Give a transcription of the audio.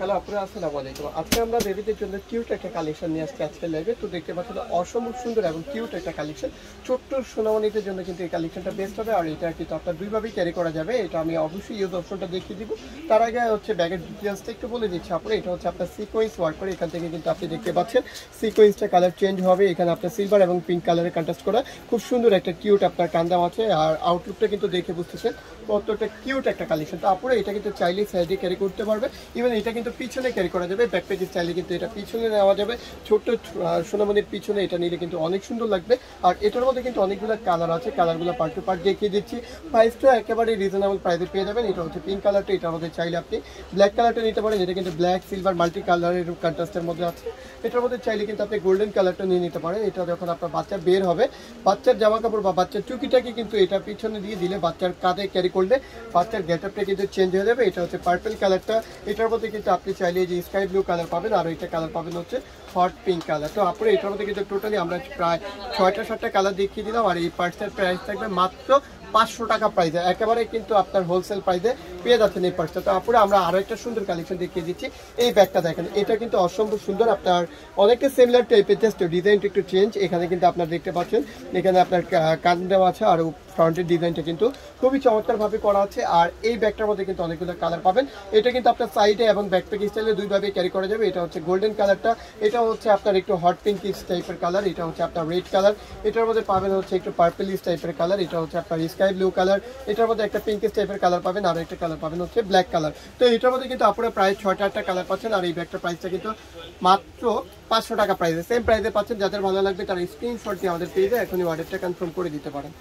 Hello আপনারা আসসালামু আলাইকুম আজকে আমরা বেবিদের জন্য কিউট একটা কালেকশন নিয়ে আসছি আজকে লাইভে তো দেখতে পাচ্ছেন অসম্ভব সুন্দর এবং কিউট একটা কালেকশন ছোট্ট সোনামণিদের জন্য কিন্তু এই কালেকশনটা বেস্ট হবে। আর এটা কিন্তু আপনার দুইভাবেই ক্যারি করা যাবে। এটা আমি অবশ্যই ইউজ অপশনটা দেখিয়ে দিব। তার আগে হচ্ছে ব্যাগের ডিটেলসটা একটু বলে দিচ্ছি আপনার এটা হচ্ছে আপনার সিকোয়েন্স ওয়ার্ক করে। এখান থেকে কিন্তু আপনি দেখতে পাচ্ছেন সিকোয়েন্সটা কালার চেঞ্জ হবে। এখানে আপনার সিলভার এবং পিঙ্ক কালারের কন্ট্রাস্ট করা। খুব সুন্দর একটা কিউট আপনার কান্দাম আছে। আর আউটলুকটা কিন্তু দেখে বুঝতেছেন কতটা কিউট একটা কালেকশন তো আপনারা এটা কিন্তু চাইলে সাইডে ক্যারি করতে পারবে ইভেন এটা কিন্তু পিছনে ক্যারি করা যাবে ব্যাক প্যাকেজ চাইলে কিন্তু এটা পিছনে নেওয়া যাবে। ছোট্ট সোনামণির পিছনে এটা নিলে কিন্তু অনেক সুন্দর লাগবে। আর এটার মধ্যে কিন্তু অনেকগুলো কালার আছে কালারগুলো পার্ট টু পার্ট দেখিয়ে দিচ্ছি। প্রাইসটা একেবারে রিজনেবল প্রাইসে পেয়ে যাবেন। এটা হচ্ছে পিঙ্ক কালারটা এটার মধ্যে চাইলে আপনি ব্ল্যাক কালারটা নিতে পারেন। এটা কিন্তু ব্ল্যাক সিলভার মাল্টি কালারের কন্ট্রাস্টের মধ্যে আছে। এটার মধ্যে চাইলে কিন্তু আপনি গোল্ডেন কালারটা নিয়ে নিতে পারেন। এটা যখন আপনার বাচ্চা বের হবে, বাচ্চার জামা কাপড় বা বাচ্চার টুকিটাকে কিন্তু এটা পিছনে দিয়ে দিলে বাচ্চার কাঁধে ক্যারি করলে বাচ্চার গেটআপটা কিন্তু চেঞ্জ হয়ে যাবে। এটা হচ্ছে পার্পল কালারটা এটার মধ্যে কিন্তু আপনি চাইলে যে স্কাই ব্লু কালার পাবেন, আর এটা কালার পাবেন হচ্ছে হট পিঙ্ক কালার তো আপনার এটার মধ্যে কিন্তু টোটালি আমরা প্রায় ছয়টা সাতটা কালার দেখিয়ে দিলাম, আর এই পার্টসের প্রাইস থাকবে মাত্র পাঁচশো টাকা প্রাইসে একেবারে কিন্তু আপনার হোলসেল প্রাইসে পেয়ে যাচ্ছেন এই পার্সটা তো আপুরে, আমরা আরও একটা সুন্দর কালেকশন দেখিয়ে দিচ্ছি। এই ব্যাগটা দেখেন, এটা কিন্তু অসম্ভব সুন্দর আপনার অনেকটা সিমিলার টাইপের জাস্ট ডিজাইনটা একটু চেঞ্জ এখানে কিন্তু আপনার দেখতে পাচ্ছেন, এখানে আপনার কান দেওয়া আছে আর ফ্রন্টের ডিজাইনটা কিন্তু খুবই চমৎকারভাবে করা আছে। আর এই ব্যাগটার মধ্যে কিন্তু অনেকগুলো কালার পাবেন। এটা কিন্তু আপনার সাইডে এবং ব্যাকপ্যাক স্টাইলে দুইভাবে ক্যারি করা যাবে। এটা হচ্ছে গোল্ডেন কালারটা এটা হচ্ছে আপনার একটু হট পিঙ্ক টাইপের কালার এটা হচ্ছে আপনার রেড কালার এটার মধ্যে পাবেন হচ্ছে একটু পার্পলিশ টাইপের কালার এটা হচ্ছে আপনার স্কাই ব্লু কালার। এটার মধ্যে একটা পিঙ্কিশ টাইপের কালার পাবেন, আর একটা কালার পাবেন হচ্ছে ব্ল্যাক কালার তো এটার মধ্যে কিন্তু আপনারা প্রায় ছয়টা আটটা কালার পাচ্ছেন, আর এই ব্যাগটার প্রাইসটা কিন্তু মাত্র পাঁচশো টাকা প্রাইসে সেম প্রাইসে পাচ্ছেন, যাদের ভালো লাগবে তারা স্ক্রিনশট দিয়ে আমাদের পেজে এখনই অর্ডারটা কনফার্ম করে দিতে পারেন।